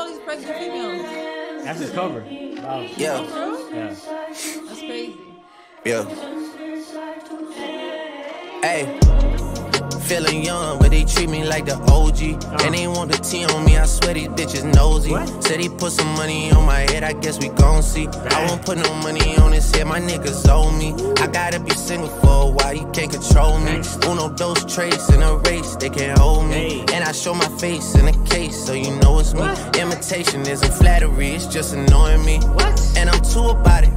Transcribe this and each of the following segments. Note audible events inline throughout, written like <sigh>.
all these pregnant females? That's his cover. Wow. Yeah, oh, Yeah. that's crazy. yeah. Hey. Feeling young, but they treat me like the OG. Uh-huh. And they want the T on me, I swear these bitches nosy. What? Said he put some money on my head, I guess we gon' see. I won't put no money on his head, my niggas owe me. I gotta be single for a while, you can't control me. Uno, those traits in a race, they can't hold me. Hey. And I show my face in a case, so you know it's me. What? Imitation isn't flattery, it's just annoying me. What? And I'm too about it.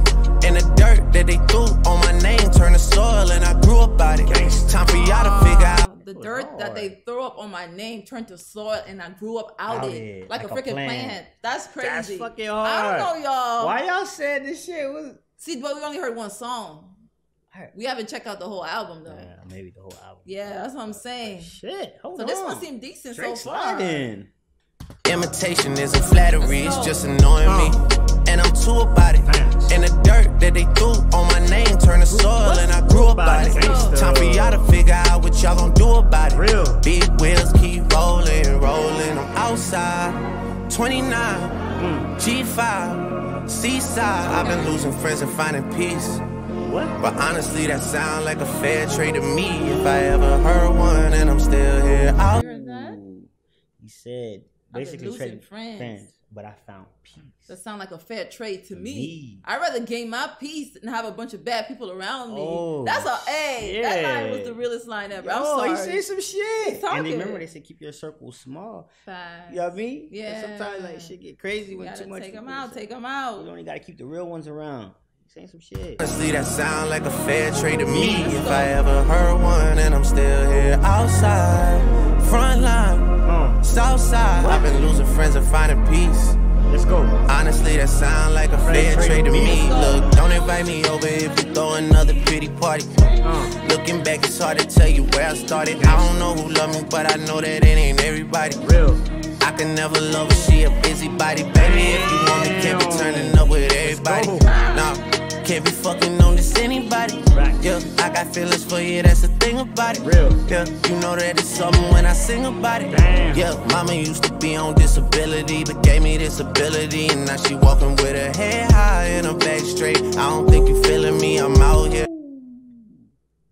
And the dirt that they threw on my name turned to soil, and I grew up out it. Time for y'all to figure out. The dirt that they throw up on my name turned to soil, and I grew up out, Out it it, like, like a a freaking plant. plant. That's crazy. That's fucking hard. I don't know, y'all. Why y'all said this shit was? See, but we only heard one song. Alright. We haven't checked out the whole album though. Yeah, maybe the whole album. Yeah, that's what I'm saying. Shit. Hold So on. this one seemed decent Straight so far. sliding. Imitation isn't flattery, it's just annoying me. And I'm too about it. Thanks. And the dirt that they threw on my name turned to soil, and I grew up out it. Gangsta. Time for y'all to figure out what y'all gon' do about it. Real. Big wheels keep rolling, rolling. I'm outside, 29, Mm. G5, seaside. I've been losing friends and finding peace. What? But honestly, that sound like a fair trade to me. If I ever heard one, and I'm still here. Out. You heard that? Ooh. He said been basically losing trading friends. but I found peace. That sound like a fair trade to me. Me. I'd rather gain my peace than have a bunch of bad people around me. Oh, That's a hey. That line was the realest line ever. I'm Oh, sorry. he said some shit. He's talking. And remember, they said keep your circle small. Facts. You know what I mean? Yeah. And sometimes like shit get crazy You when too much. take them out. Take them out. You only gotta keep the real ones around. He's saying some shit. Honestly, that sound like a fair trade to me. If I ever heard one, and I'm still here outside, front line, Uh, south side. I've been losing friends and finding peace. let's go. Honestly, that sound like a fair trade to me. Look, don't invite me over if you throw another pretty party. Uh, Looking back, it's hard to tell you where I started. I don't know who loved me, but I know that it ain't everybody. real. I can never love her, she a busybody. Baby, if you want me, can't be turning up with everybody. Go. Nah, can't be fucking on this anybody. Right. Yeah, I got feelings for you, that's the thing about it. Real. Yeah, you know that it's something when I sing about it. Damn. Yeah, mama used to be on disability, but gave me this ability. And now she walking with her head high and her back straight. I don't think you feeling me, I'm out here.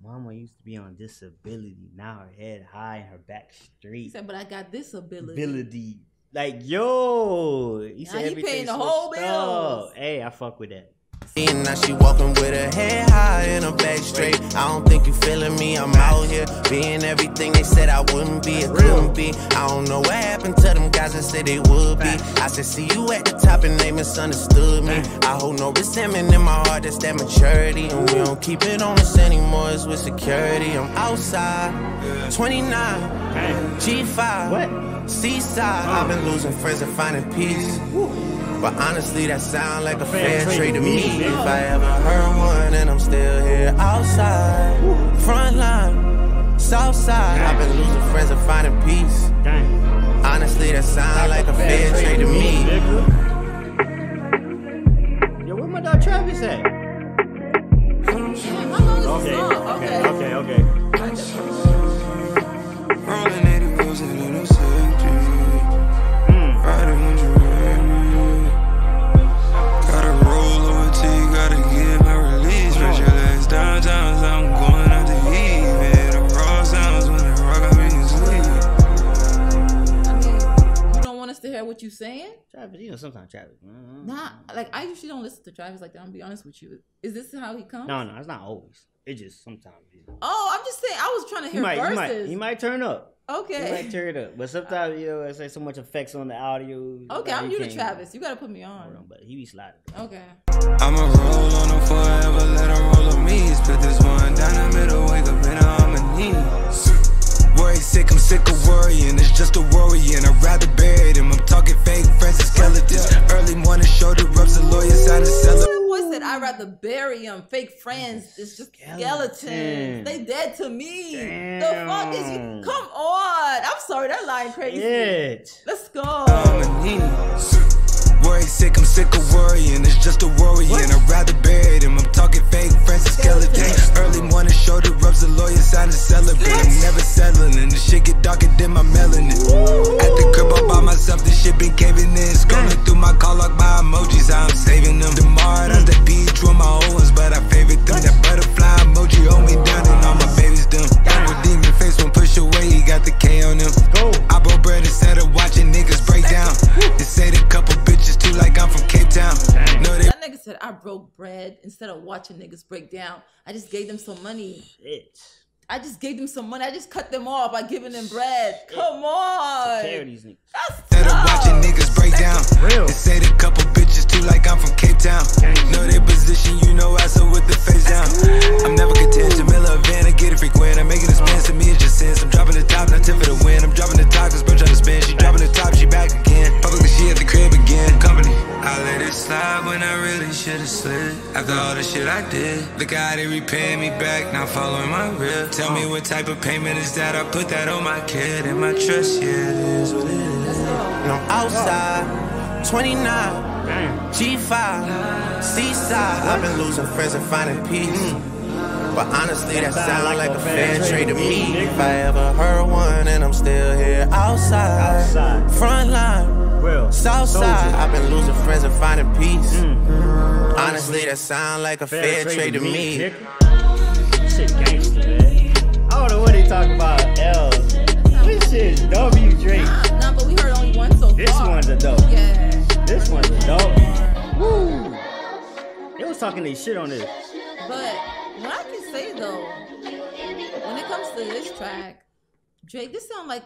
Mama used to be on disability. Now her head high and her back straight. He straight. said, but I got this ability. Ability. Like, yo. He Now said he everything paying the whole switched bills. up. Hey, I fuck with that. And now she walking with her head high and her back straight. I don't think you feeling me. I'm out here being everything they said I wouldn't be. It couldn't be. I don't know what happened to them guys that said they would be. I said, see you at the top and they misunderstood me. I hold no resentment in my heart. That's that maturity. And we don't keep it on us anymore. It's with security. I'm outside, 29, G5, What? Seaside. I've been losing friends and finding peace. But honestly, that sound like a fair trade to me. If I ever heard one, and I'm still here outside, front line, south side. I've been losing friends and finding peace. Dang. Honestly, that sound like a fair trade to me. Yo, where my dog Travis at? Yeah, I know this Okay, okay, okay, okay. Saying? Travis, you know sometimes Travis. mm, Nah, like I usually don't listen to Travis like that. I'm gonna be honest with you. Is this how he comes? No, no, it's not always. It just sometimes. You, know. Oh, I'm just saying. I was trying to he hear might, he verses. might, he might turn up. Okay. He okay. might turn up, but sometimes you know, it's like so much effects on the audio. Okay, I'm you new to Travis. You gotta put me on, on. but he be sliding. Okay. I'ma roll on them forever, let them roll on me. Split this one down the middle, wake up in harmony. Worry sick, I'm sick of worrying. It's just a worrying. I'd rather bury them. I'm talking fake friends and skeletons. Early morning shoulder rubs, the lawyer signed a cellar. That boy said I'd rather bury them. Fake friends. It's just skeletons. Skeleton. They dead to me. The fuck is you? Come on. I'm sorry. That line crazy. Shit. Let's go. harmony. Worry sick, I'm sick of worrying. It's just a worrying. I'd rather bury shoulder rubs, the lawyer signed a celebrate. I'm never settling. The shit get darker than my melanin. At the crib all by myself, instead of watching niggas break down. I just gave them some money. Shit. I just gave them some money. I just cut them off by giving them bread. Come on. care these niggas. That's Instead of watching niggas break down. Real. They say the couple bitches too like I'm from Cape Town. Know their position, you know I so with the face down. I'm never content. Jamila Van, I get it frequent. I'm making a spin, to me it's just sense. They repaying me back, now following my rip. Tell me what type of payment is that? I put that on my kid and my trust, yeah, it is what it is. And I'm outside, 29, G5, Seaside. I've been losing friends and finding peace. But honestly, that sound like a fair trade to me. If I ever heard one, and I'm still here outside, Outside. front line. Real. South I've been losing friends and finding peace. Mm. Honestly, that sound like a fair, trade to me. nigga. Shit gangster, man. I don't know what they talk about. L. This shit is W Drake. Nah, nah, but we heard only one so This far. This one's a dope. Yeah. This one's a dope. Woo. They was talking they shit on this. But what I can say though, when it comes to this track, Drake, this sound like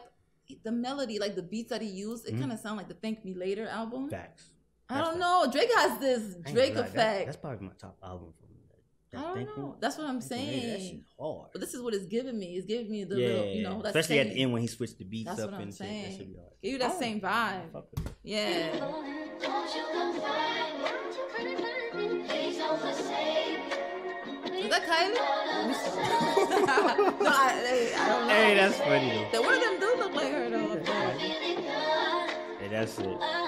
the melody, like the beats that he used, it Mhm. kind of sound like the "Thank Me Later" album. Facts. I don't facts. know. Drake has this Drake gonna that- effect. that's probably my top album from that. I don't Thank know. Me. That's what I'm Thank Me That saying. shit hard. But this is what it's giving me. It's giving me the yeah, little, you know, that especially at the end when he switched the beats That's up what I'm and shit. That should be hard. Give you that Oh, same vibe. fuck with it. Yeah. Is that Kylie? <laughs> no, I, I don't know. Hey, that's funny though. The one of them that's it.